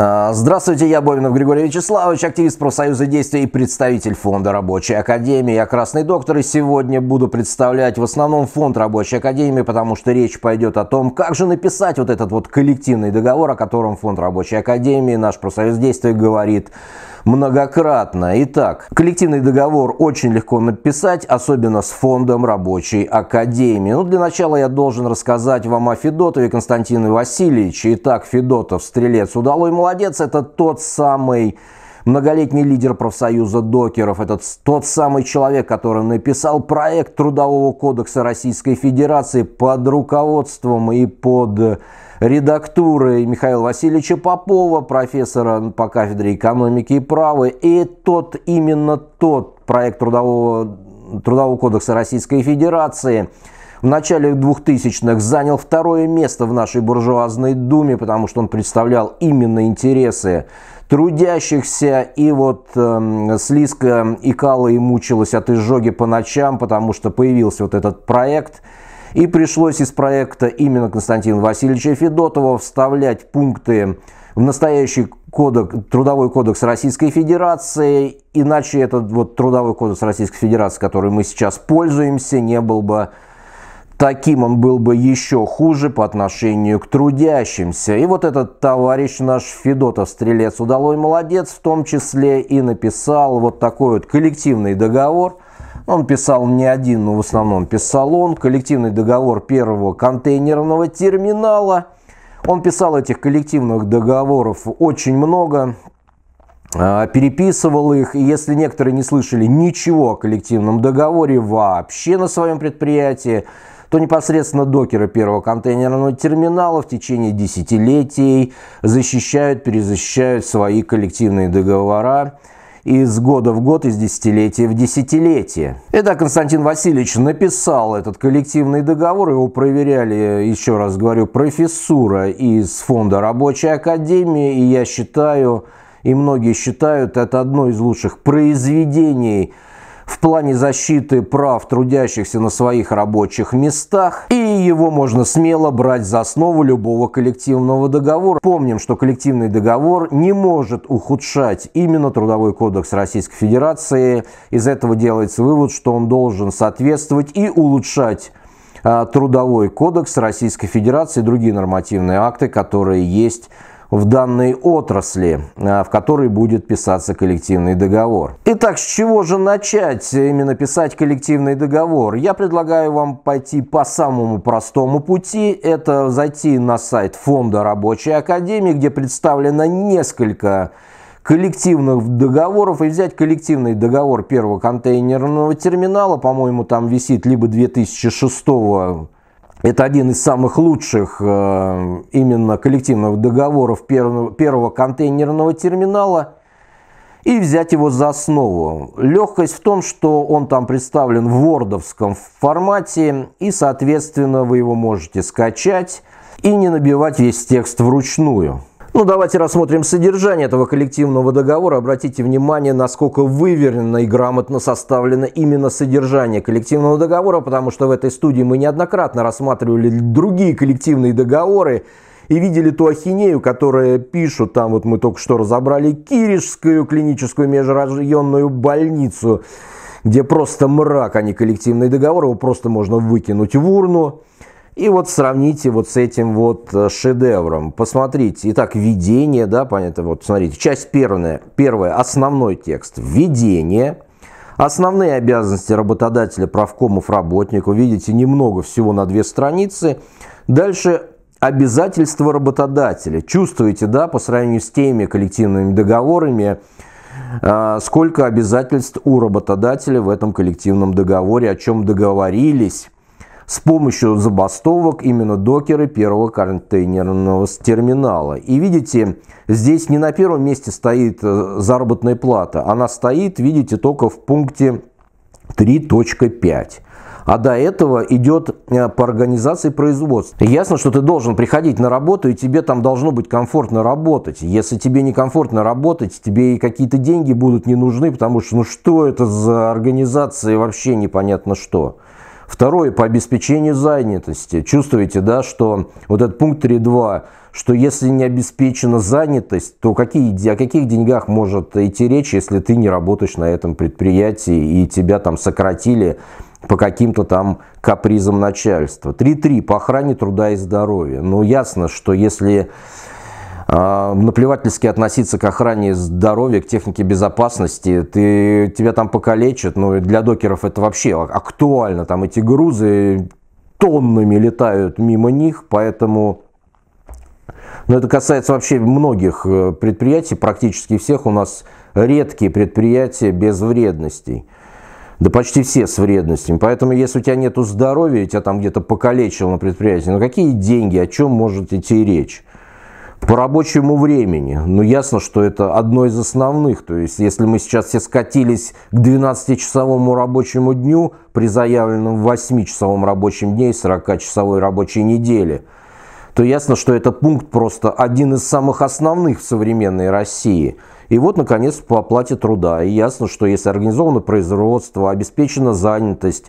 А, здравствуйте, я Бовинов Григорий Вячеславович, активист профсоюза действия и представитель фонда Рабочей Академии. Я Красный Доктор и сегодня буду представлять в основном фонд Рабочей Академии, потому что речь пойдет о том, как же написать вот этот вот коллективный договор, о котором фонд Рабочей Академии, наш профсоюз действия говорит многократно. Итак, коллективный договор очень легко написать, особенно с фондом рабочей академии. Ну, для начала я должен рассказать вам о Федотове Константине Васильевиче. Итак, Федотов, стрелец, удалой молодец, это тот самый многолетний лидер профсоюза докеров, этот тот самый человек, который написал проект Трудового кодекса Российской Федерации под руководством и под редактурой Михаила Васильевича Попова, профессора по кафедре экономики и права. И тот, именно тот проект Трудового, Трудового кодекса Российской Федерации в начале 2000-х занял второе место в нашей буржуазной думе, потому что он представлял именно интересы трудящихся. И вот э, Слизка икала и мучилась от изжоги по ночам, потому что появился вот этот проект – и пришлось из проекта именно Константина Васильевича Федотова вставлять пункты в настоящий кодекс, трудовой кодекс Российской Федерации, иначе этот вот трудовой кодекс Российской Федерации, который мы сейчас пользуемся, не был бы таким, он был бы еще хуже по отношению к трудящимся. И вот этот товарищ наш Федотов, стрелец удалой молодец, в том числе и написал вот такой вот коллективный договор – он писал не один, но в основном писал он. Коллективный договор первого контейнерного терминала. Он писал этих коллективных договоров очень много, а, переписывал их. И если некоторые не слышали ничего о коллективном договоре вообще на своем предприятии, то непосредственно докеры первого контейнерного терминала в течение десятилетий защищают, перезащищают свои коллективные договора из года в год, из десятилетия в десятилетие. Это Константин Васильевич написал этот коллективный договор, его проверяли, еще раз говорю, профессура из Фонда Рабочей Академии, и я считаю, и многие считают, это одно из лучших произведений в плане защиты прав трудящихся на своих рабочих местах. И его можно смело брать за основу любого коллективного договора. Помним, что коллективный договор не может ухудшать именно Трудовой кодекс Российской Федерации. Из этого делается вывод, что он должен соответствовать и улучшать а, Трудовой кодекс Российской Федерации и другие нормативные акты, которые есть в данной отрасли, а, в которой будет писаться коллективный договор. Итак, с чего же начать именно писать коллективный договор? Я предлагаю вам пойти по самому простому пути. Это зайти на сайт Фонда Рабочей Академии, где представлено несколько коллективных договоров и взять коллективный договор первого контейнерного терминала, по-моему, там висит либо 2006 это один из самых лучших э, именно коллективных договоров первого, контейнерного терминала и взять его за основу. Легкость в том, что он там представлен в вордовском формате и, соответственно, вы его можете скачать и не набивать весь текст вручную. Ну, давайте рассмотрим содержание этого коллективного договора. Обратите внимание, насколько выверенно и грамотно составлено именно содержание коллективного договора, потому что в этой студии мы неоднократно рассматривали другие коллективные договоры и видели ту ахинею, которая пишут, там вот мы только что разобрали Киришскую клиническую межрайонную больницу, где просто мрак, а не коллективный договор, его просто можно выкинуть в урну. И вот сравните вот с этим вот э, шедевром. Посмотрите. Итак, введение, да, понятно. Вот смотрите, часть первая, первая основной текст. Введение. Основные обязанности работодателя, правкомов, работников. Видите, немного всего на две страницы. Дальше обязательства работодателя. Чувствуете, да, по сравнению с теми коллективными договорами, э, сколько обязательств у работодателя в этом коллективном договоре, о чем договорились с помощью забастовок именно докеры первого контейнерного терминала. И видите, здесь не на первом месте стоит э, заработная плата, она стоит, видите, только в пункте 3.5. А до этого идет э, по организации производства. Ясно, что ты должен приходить на работу, и тебе там должно быть комфортно работать. Если тебе некомфортно работать, тебе и какие-то деньги будут не нужны, потому что ну что это за организация, вообще непонятно что. Второе, по обеспечению занятости. Чувствуете, да, что вот этот пункт 3.2, что если не обеспечена занятость, то какие, о каких деньгах может идти речь, если ты не работаешь на этом предприятии и тебя там сократили по каким-то там капризам начальства. 3.3 по охране труда и здоровья. Ну, ясно, что если наплевательски относиться к охране здоровья, к технике безопасности, ты, тебя там покалечат, ну, для докеров это вообще актуально, там эти грузы тоннами летают мимо них, поэтому но это касается вообще многих э, предприятий, практически всех. У нас редкие предприятия без вредностей. Да почти все с вредностями. Поэтому, если у тебя нет здоровья, тебя там где-то покалечило на предприятии, ну какие деньги, о чем может идти речь? По рабочему времени. Ну, ясно, что это одно из основных. То есть, если мы сейчас все скатились к 12-часовому рабочему дню при заявленном 8-часовом рабочем дне и 40-часовой рабочей неделе – то ясно, что это пункт просто один из самых основных в современной России. И вот, наконец, по оплате труда. И ясно, что если организовано производство, обеспечена занятость,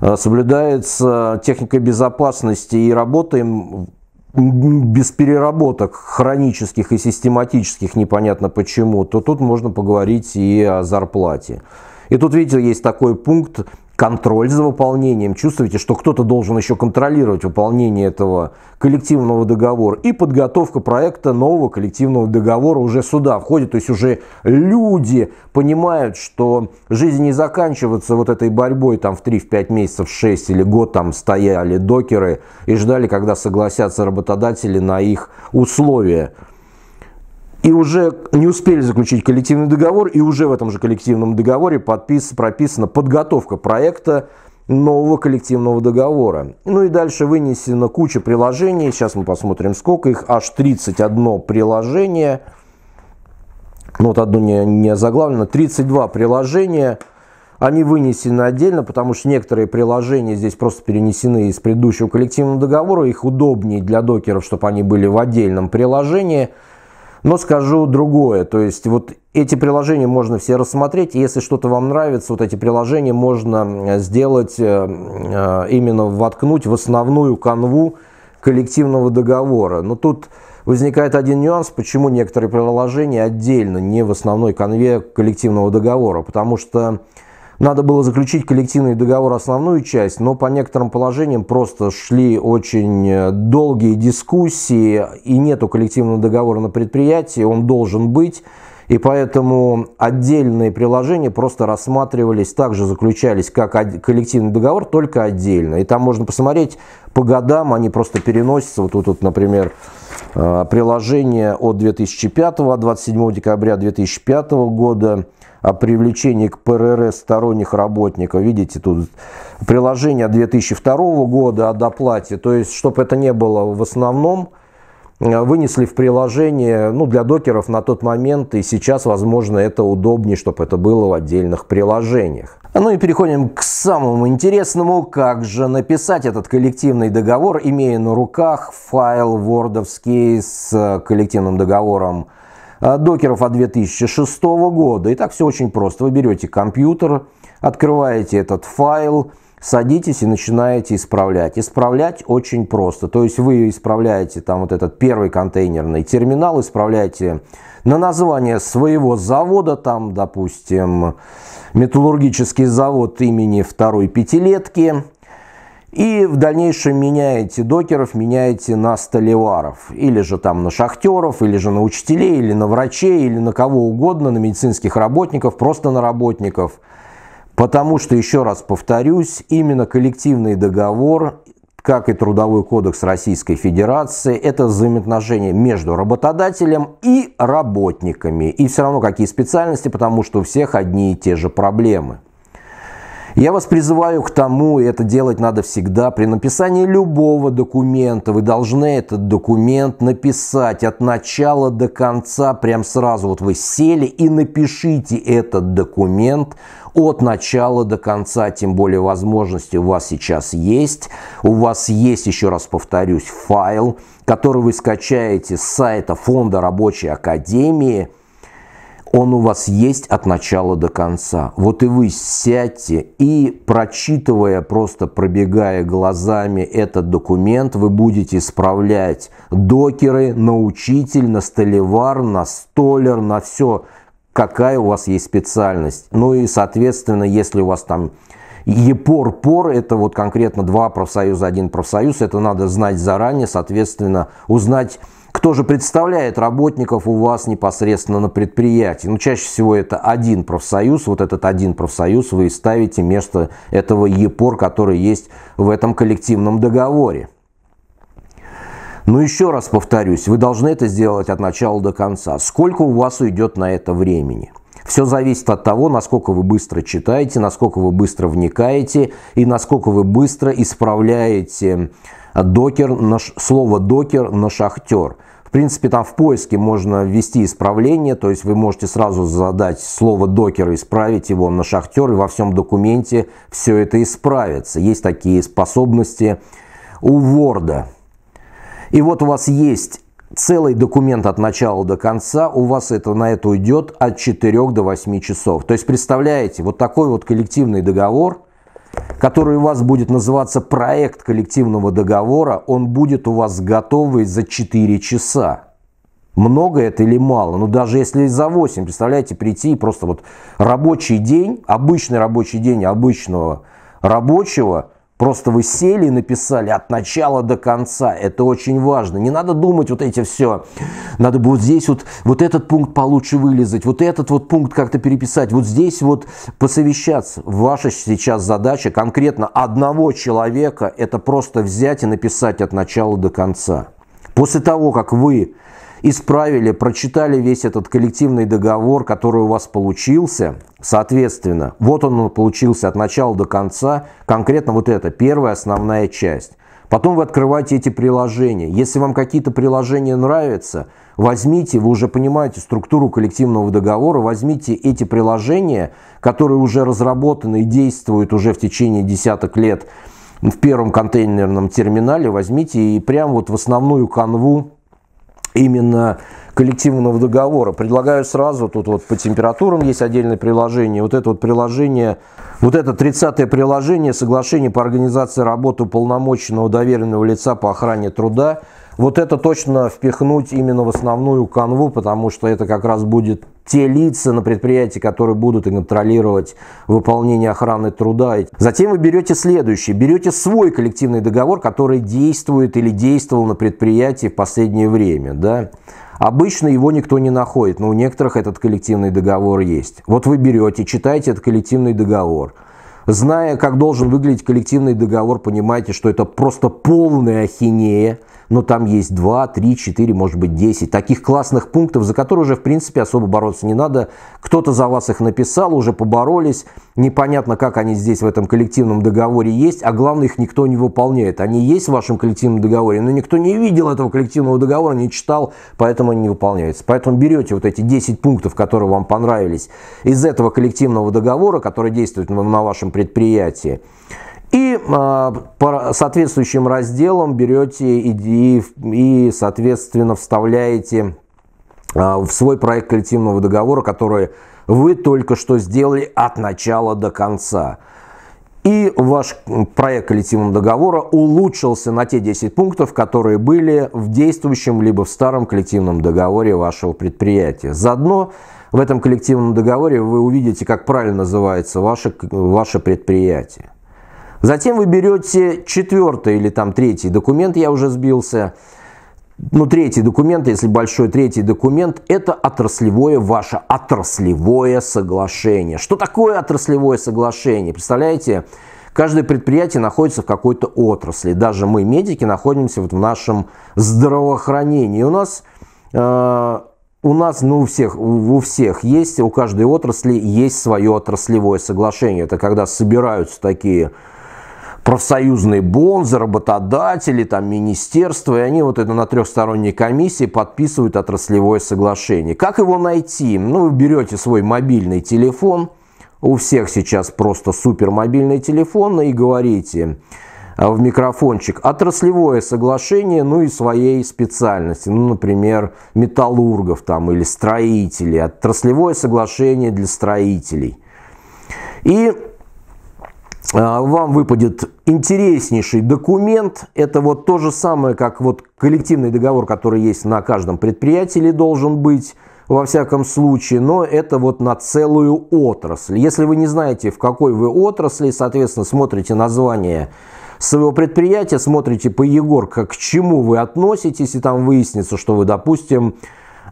э, соблюдается техника безопасности и работаем без переработок хронических и систематических, непонятно почему, то тут можно поговорить и о зарплате. И тут, видите, есть такой пункт контроль за выполнением, чувствуете, что кто-то должен еще контролировать выполнение этого коллективного договора. И подготовка проекта нового коллективного договора уже сюда входит, то есть уже люди понимают, что жизнь не заканчивается вот этой борьбой там в 3-5 месяцев, 6 или год там стояли докеры и ждали, когда согласятся работодатели на их условия и уже не успели заключить коллективный договор, и уже в этом же коллективном договоре подпис, прописана подготовка проекта нового коллективного договора. Ну и дальше вынесена куча приложений, сейчас мы посмотрим сколько их, аж 31 приложение, ну вот одно не, не заглавлено, 32 приложения, они вынесены отдельно, потому что некоторые приложения здесь просто перенесены из предыдущего коллективного договора, их удобнее для докеров, чтобы они были в отдельном приложении – но скажу другое, то есть вот эти приложения можно все рассмотреть, если что-то вам нравится, вот эти приложения можно сделать, э, э, именно воткнуть в основную канву коллективного договора. Но тут возникает один нюанс, почему некоторые приложения отдельно, не в основной конве коллективного договора, потому что надо было заключить коллективный договор основную часть, но по некоторым положениям просто шли очень э, долгие дискуссии, и нету коллективного договора на предприятии, он должен быть. И поэтому отдельные приложения просто рассматривались, также заключались как коллективный договор, только отдельно. И там можно посмотреть по годам, они просто переносятся. Вот тут, вот, например, э, приложение от 2005, от 27 декабря 2005 года, о привлечении к ПРРС сторонних работников. Видите, тут приложение 2002 года о доплате. То есть, чтобы это не было в основном, вынесли в приложение ну, для докеров на тот момент, и сейчас, возможно, это удобнее, чтобы это было в отдельных приложениях. Ну и переходим к самому интересному, как же написать этот коллективный договор, имея на руках файл вордовский с коллективным договором Э, докеров от 2006 года. И так все очень просто. Вы берете компьютер, открываете этот файл, садитесь и начинаете исправлять. Исправлять очень просто. То есть вы исправляете там вот этот первый контейнерный терминал, исправляете на название своего завода, там, допустим, металлургический завод имени второй пятилетки, и в дальнейшем меняете докеров, меняете на столеваров. Или же там на шахтеров, или же на учителей, или на врачей, или на кого угодно, на медицинских работников, просто на работников. Потому что, еще раз повторюсь, именно коллективный договор, как и Трудовой кодекс Российской Федерации, это взаимоотношения между работодателем и работниками. И все равно какие специальности, потому что у всех одни и те же проблемы. Я вас призываю к тому, и это делать надо всегда, при написании любого документа вы должны этот документ написать от начала до конца, прям сразу. Вот вы сели и напишите этот документ от начала до конца, тем более возможности у вас сейчас есть. У вас есть, еще раз повторюсь, файл, который вы скачаете с сайта Фонда Рабочей Академии – он у вас есть от начала до конца. Вот и вы сядьте и, прочитывая, просто пробегая глазами этот документ, вы будете исправлять докеры на учитель, на столевар, на столер, на все, какая у вас есть специальность. Ну и, соответственно, если у вас там ЕПОР-ПОР, это вот конкретно два профсоюза, один профсоюз, это надо знать заранее, соответственно, узнать кто же представляет работников у вас непосредственно на предприятии? Ну, чаще всего это один профсоюз. Вот этот один профсоюз вы ставите вместо этого ЕПОР, который есть в этом коллективном договоре. Но еще раз повторюсь, вы должны это сделать от начала до конца. Сколько у вас уйдет на это времени? Все зависит от того, насколько вы быстро читаете, насколько вы быстро вникаете и насколько вы быстро исправляете докер, слово докер на шахтер. В принципе, там в поиске можно ввести исправление, то есть вы можете сразу задать слово докер исправить его на шахтер, и во всем документе все это исправится. Есть такие способности у Word. И вот у вас есть целый документ от начала до конца, у вас это на это уйдет от 4 до 8 часов. То есть, представляете, вот такой вот коллективный договор – который у вас будет называться проект коллективного договора, он будет у вас готовый за 4 часа. Много это или мало? Ну, даже если за 8, представляете, прийти и просто вот рабочий день, обычный рабочий день обычного рабочего – Просто вы сели и написали от начала до конца. Это очень важно. Не надо думать вот эти все. Надо бы вот здесь вот, вот этот пункт получше вылезать, вот этот вот пункт как-то переписать, вот здесь вот посовещаться. Ваша сейчас задача конкретно одного человека это просто взять и написать от начала до конца. После того, как вы исправили, прочитали весь этот коллективный договор, который у вас получился, соответственно, вот он получился от начала до конца, конкретно вот это, первая основная часть. Потом вы открываете эти приложения. Если вам какие-то приложения нравятся, возьмите, вы уже понимаете структуру коллективного договора, возьмите эти приложения, которые уже разработаны и действуют уже в течение десяток лет в первом контейнерном терминале, возьмите и прям вот в основную канву именно коллективного договора. Предлагаю сразу, тут вот по температурам есть отдельное приложение. Вот это вот приложение, вот это 30-е приложение соглашение по организации работы уполномоченного доверенного лица по охране труда – вот это точно впихнуть именно в основную канву, потому что это как раз будет те лица на предприятии, которые будут контролировать выполнение охраны труда. Затем вы берете следующее. Берете свой коллективный договор, который действует или действовал на предприятии в последнее время. Да? Обычно его никто не находит, но у некоторых этот коллективный договор есть. Вот вы берете, читаете этот коллективный договор. Зная, как должен выглядеть коллективный договор, понимаете, что это просто полная ахинея – но там есть 2, 3, 4, может быть 10 таких классных пунктов, за которые уже в принципе особо бороться не надо. Кто-то за вас их написал, уже поборолись, непонятно как они здесь в этом коллективном договоре есть, а главное их никто не выполняет. Они есть в вашем коллективном договоре, но никто не видел этого коллективного договора, не читал, поэтому они не выполняются. Поэтому берете вот эти 10 пунктов, которые вам понравились из этого коллективного договора, который действует на вашем предприятии, и э, по соответствующим разделам берете и, и, соответственно, вставляете э, в свой проект коллективного договора, который вы только что сделали от начала до конца. И ваш проект коллективного договора улучшился на те 10 пунктов, которые были в действующем либо в старом коллективном договоре вашего предприятия. Заодно в этом коллективном договоре вы увидите, как правильно называется ваше, ваше предприятие. Затем вы берете четвертый или там третий документ, я уже сбился. Ну, третий документ, если большой третий документ, это отраслевое, ваше отраслевое соглашение. Что такое отраслевое соглашение? Представляете, каждое предприятие находится в какой-то отрасли. Даже мы, медики, находимся вот в нашем здравоохранении. У нас э, у нас, ну, у всех, у всех есть, у каждой отрасли есть свое отраслевое соглашение. Это когда собираются такие профсоюзные бонзы, работодатели, там, министерства, и они вот это на трехсторонней комиссии подписывают отраслевое соглашение. Как его найти? Ну, вы берете свой мобильный телефон, у всех сейчас просто супер мобильный телефон, и говорите, в микрофончик. Отраслевое соглашение, ну и своей специальности. Ну, например, металлургов там или строителей. Отраслевое соглашение для строителей. И а, вам выпадет интереснейший документ. Это вот то же самое, как вот коллективный договор, который есть на каждом предприятии должен быть во всяком случае, но это вот на целую отрасль. Если вы не знаете, в какой вы отрасли, соответственно, смотрите название своего предприятия, смотрите по Егор, как к чему вы относитесь, и там выяснится, что вы, допустим,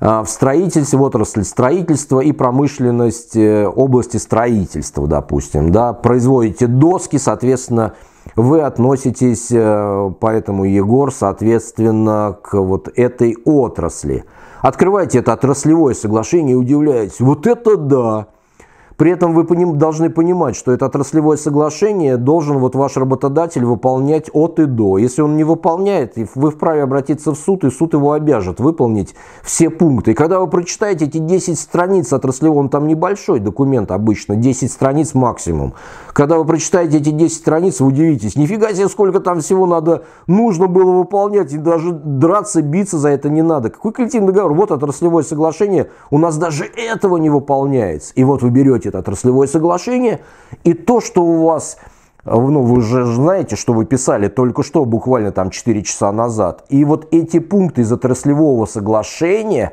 а, в строительстве, в отрасли строительства и промышленность э, области строительства, допустим, да, производите доски, соответственно, вы относитесь, э, поэтому Егор, соответственно, к вот этой отрасли. Открывайте это отраслевое соглашение и удивляетесь, вот это да! При этом вы поним, должны понимать, что это отраслевое соглашение должен вот ваш работодатель выполнять от и до. Если он не выполняет, вы вправе обратиться в суд, и суд его обяжет выполнить все пункты. И когда вы прочитаете эти 10 страниц отраслевого, он там небольшой документ обычно, 10 страниц максимум. Когда вы прочитаете эти 10 страниц, вы удивитесь, нифига себе, сколько там всего надо, нужно было выполнять, и даже драться, биться за это не надо. Какой коллективный договор? Вот отраслевое соглашение, у нас даже этого не выполняется. И вот вы берете это отраслевое соглашение, и то, что у вас ну, вы же знаете, что вы писали только что, буквально там 4 часа назад. И вот эти пункты из отраслевого соглашения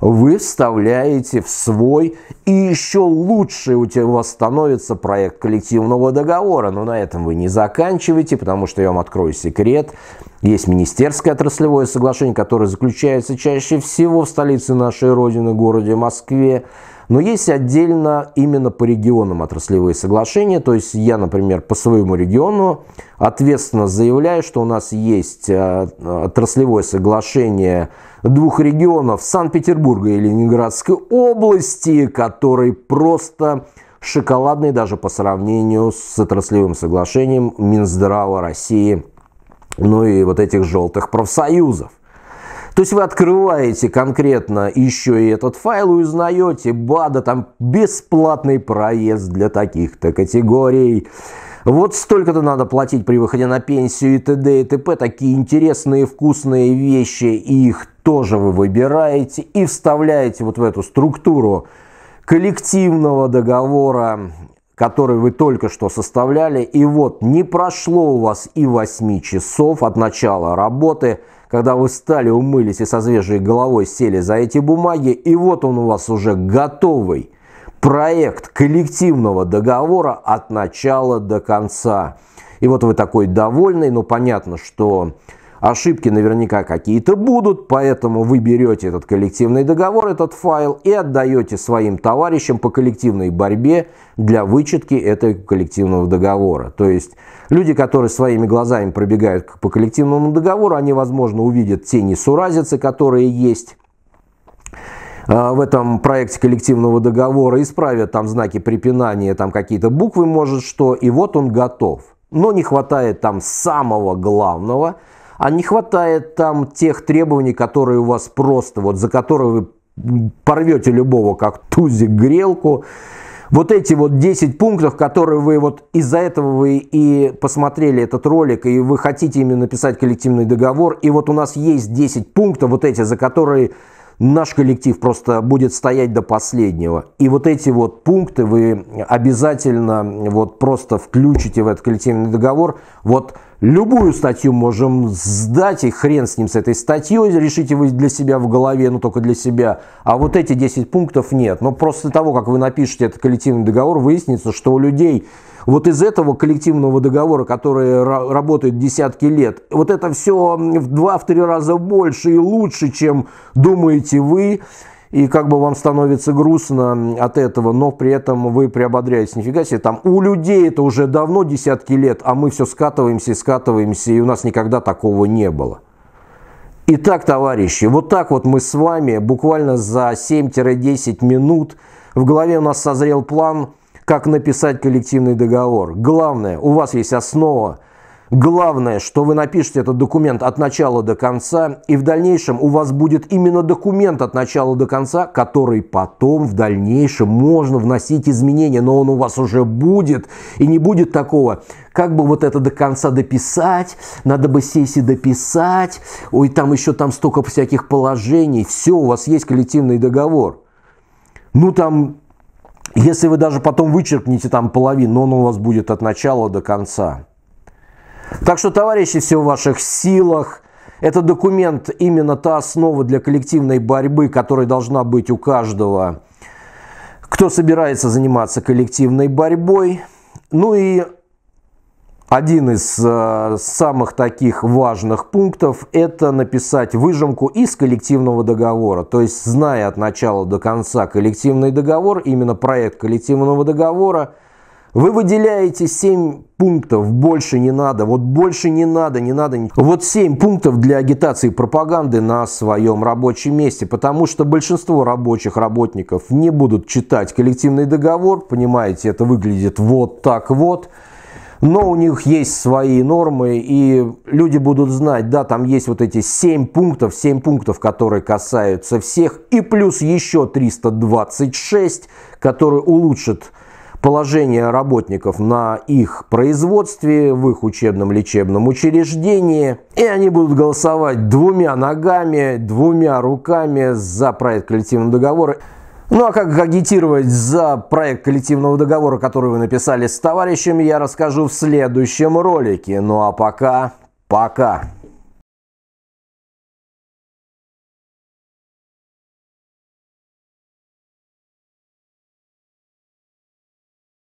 вы вставляете в свой, и еще лучше у, тебя, у вас становится проект коллективного договора. Но на этом вы не заканчиваете, потому что я вам открою секрет. Есть министерское отраслевое соглашение, которое заключается чаще всего в столице нашей Родины, городе Москве. Но есть отдельно именно по регионам отраслевые соглашения. То есть я, например, по своему региону ответственно заявляю, что у нас есть э, отраслевое соглашение двух регионов Санкт-Петербурга и Ленинградской области, который просто шоколадный даже по сравнению с отраслевым соглашением Минздрава России, ну и вот этих желтых профсоюзов. То есть вы открываете конкретно еще и этот файл узнаете, бада, там бесплатный проезд для таких-то категорий. Вот столько-то надо платить при выходе на пенсию и т.д. и т.п. Такие интересные, вкусные вещи, их тоже вы выбираете и вставляете вот в эту структуру коллективного договора, который вы только что составляли. И вот не прошло у вас и 8 часов от начала работы – когда вы стали, умылись и со свежей головой сели за эти бумаги, и вот он у вас уже готовый проект коллективного договора от начала до конца. И вот вы такой довольный, но понятно, что Ошибки наверняка какие-то будут, поэтому вы берете этот коллективный договор, этот файл и отдаете своим товарищам по коллективной борьбе для вычетки этого коллективного договора. То есть люди, которые своими глазами пробегают по коллективному договору, они, возможно, увидят те несуразицы, которые есть а, в этом проекте коллективного договора, исправят там знаки препинания, там какие-то буквы, может что, и вот он готов. Но не хватает там самого главного – а не хватает там тех требований, которые у вас просто, вот за которые вы порвете любого, как тузик грелку. Вот эти вот 10 пунктов, которые вы вот из-за этого вы и посмотрели этот ролик, и вы хотите именно написать коллективный договор, и вот у нас есть 10 пунктов, вот эти, за которые наш коллектив просто будет стоять до последнего. И вот эти вот пункты вы обязательно вот просто включите в этот коллективный договор. Вот Любую статью можем сдать, и хрен с ним, с этой статьей, решите вы для себя в голове, но только для себя. А вот эти 10 пунктов нет. Но после того, как вы напишете этот коллективный договор, выяснится, что у людей вот из этого коллективного договора, который работает десятки лет, вот это все в 2-3 раза больше и лучше, чем думаете вы и как бы вам становится грустно от этого, но при этом вы приободряетесь. Нифига себе, там у людей это уже давно десятки лет, а мы все скатываемся и скатываемся, и у нас никогда такого не было. Итак, товарищи, вот так вот мы с вами буквально за 7-10 минут в голове у нас созрел план, как написать коллективный договор. Главное, у вас есть основа, Главное, что вы напишете этот документ от начала до конца, и в дальнейшем у вас будет именно документ от начала до конца, который потом в дальнейшем можно вносить изменения, но он у вас уже будет, и не будет такого, как бы вот это до конца дописать, надо бы сессии дописать, ой, там еще там столько всяких положений, все, у вас есть коллективный договор. Ну там, если вы даже потом вычеркнете там половину, но он у вас будет от начала до конца. Так что, товарищи, все в ваших силах. Этот документ именно та основа для коллективной борьбы, которая должна быть у каждого, кто собирается заниматься коллективной борьбой. Ну и один из э, самых таких важных пунктов – это написать выжимку из коллективного договора. То есть, зная от начала до конца коллективный договор, именно проект коллективного договора – вы выделяете 7 пунктов, больше не надо, вот больше не надо, не надо. Вот 7 пунктов для агитации и пропаганды на своем рабочем месте, потому что большинство рабочих работников не будут читать коллективный договор, понимаете, это выглядит вот так вот. Но у них есть свои нормы, и люди будут знать, да, там есть вот эти 7 пунктов, 7 пунктов, которые касаются всех, и плюс еще 326, которые улучшат положение работников на их производстве, в их учебном лечебном учреждении. И они будут голосовать двумя ногами, двумя руками за проект коллективного договора. Ну а как агитировать за проект коллективного договора, который вы написали с товарищами, я расскажу в следующем ролике. Ну а пока, пока.